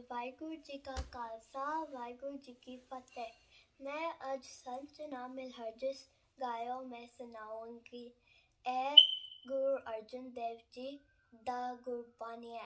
ਵਾਹਿਗੁਰੂ ਜੀ ਕਾ ਖਾਲਸਾ ਵਾਹਿਗੁਰੂ ਜੀ ਕੀ ਫਤਿਹ ਮੈਂ ਅੱਜ ਸੰਤ ਨਾਮ ਮਿਲ ਹਰਜਸ ਗਾਇਓ ਮੈਂ ਸੁਣਾਉਂਗੀ ਇਹ ਗੁਰੂ ਅਰਜਨ ਦੇਵ ਜੀ ਦਾ Gurbani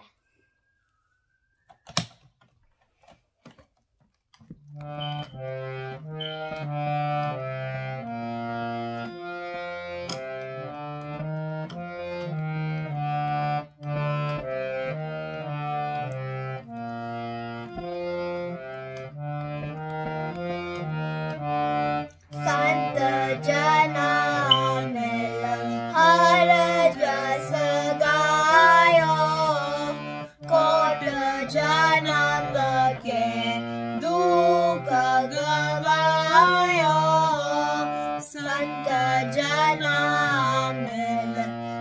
jana mil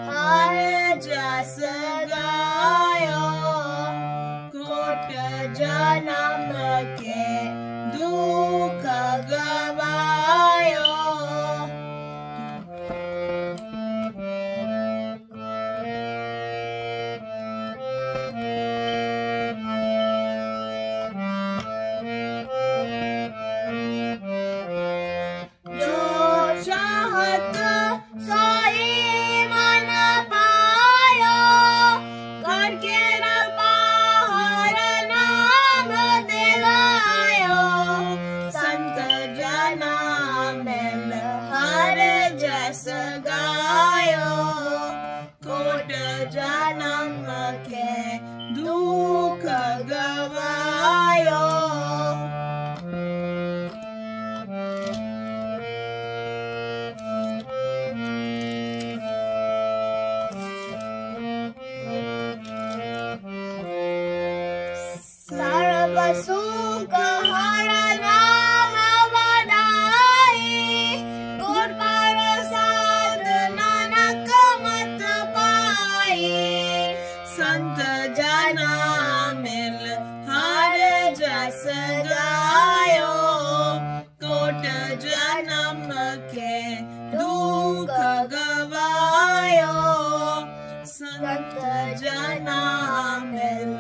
hai jaisa जन्म के दुख गवायो सर्व सुख हर संत जना मिल हर जस गायो। कोट जन्म के दुख गवायो। संत जना मिल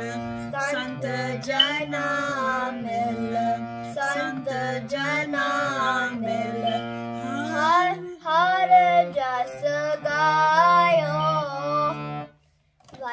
संत जना मिल संत जना मिल